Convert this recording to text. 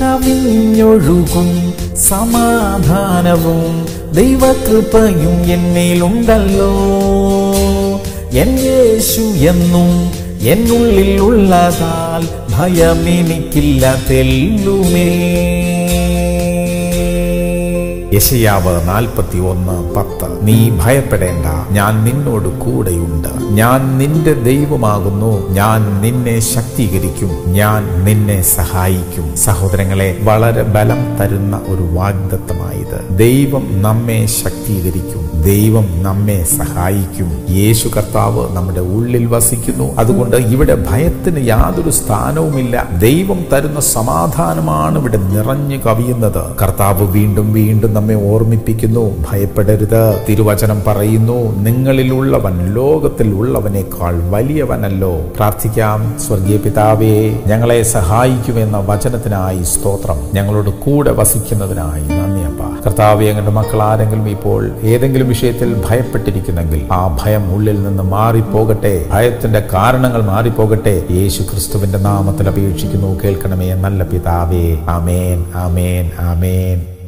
കവിഞ്ഞൊഴുകും സമാധാനവും ദൈവകൃപയും എന്നിലുണ്ടല്ലോ. എൻ യേശു എന്നും എന്നുള്ളിൽ ഉള്ളതാൽ ഭയമെനിക്കില്ല തെല്ലുമേ. യശയാവ് നാൽപ്പത്തി ഒന്ന് പത്ത്. നീ ഭയപ്പെടേണ്ട ഞാൻ നിന്നോട് കൂടെയുണ്ട്. ഞാൻ നിന്റെ ദൈവമാകുന്നു ഞാൻ നിന്നെ ശക്തീകരിക്കും ഞാൻ നിന്നെ സഹായിക്കും. സഹോദരങ്ങളെ വളരെ ബലം തരുന്ന ഒരു വാഗ്ദത്തമായത്. ദൈവം നമ്മെ ശക്തീകരിക്കും ദൈവം നമ്മെ സഹായിക്കും. യേശു കർത്താവ് നമ്മുടെ ഉള്ളിൽ വസിക്കുന്നു. അതുകൊണ്ട് ഇവിടെ ഭയത്തിന് യാതൊരു സ്ഥാനവുമില്ല. ദൈവം തരുന്ന സമാധാനമാണ് ഇവിടെ നിറഞ്ഞു കവിയുന്നത്. കർത്താവ് വീണ്ടും വീണ്ടും നമ്മെ ഓർമ്മിപ്പിക്കുന്നു. ഭയപ്പെടരുത്. തിരുവചനം പറയുന്നു. നിങ്ങളിലുള്ളവൻ ലോകത്തിൽ ഉള്ളവനേക്കാൾ വലിയവനല്ലോ. പ്രാർത്ഥിക്കാം. സ്വർഗീയ പിതാവേ ഞങ്ങളെ സഹായിക്കുമെന്ന വചനത്തിനായി സ്തോത്രം. ഞങ്ങളോട് കൂടെ വസിക്കുന്നതിനായി നന്ദി അപ്പ. കർത്താവ് ഞങ്ങളുടെ മക്കൾ ആരെങ്കിലും ഇപ്പോൾ ഏതെങ്കിലും വിഷയത്തിൽ ഭയപ്പെട്ടിരിക്കുന്നെങ്കിൽ ആ ഭയം ഉള്ളിൽ നിന്ന് മാറിപ്പോകട്ടെ. ഭയത്തിന്റെ കാരണങ്ങൾ മാറിപ്പോകട്ടെ. യേശു ക്രിസ്തുവിന്റെ നാമത്തിൽ അപേക്ഷിക്കുന്നു. കേൾക്കണമേ നല്ല പിതാവേ. ആമേൻ ആമേൻ ആമേൻ.